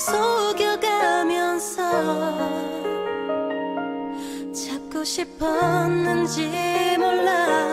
속여가면서 잡고 싶었는지 몰라.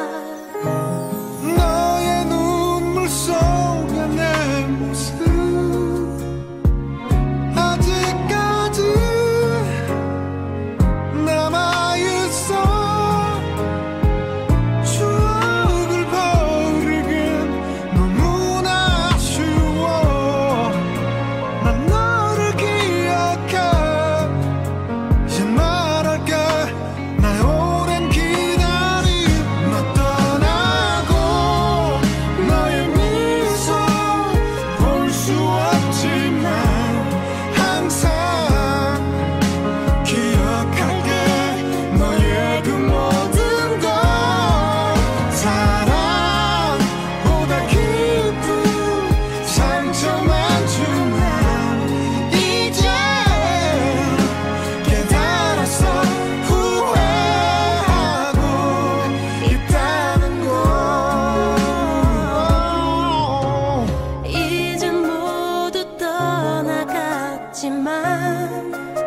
看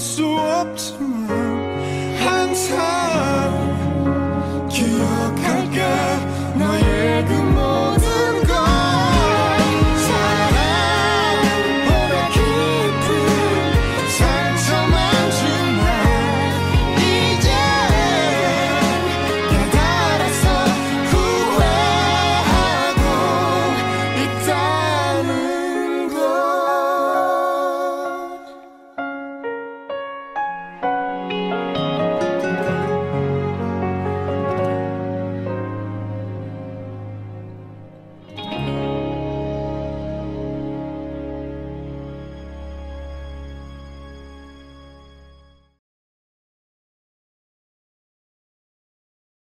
so up.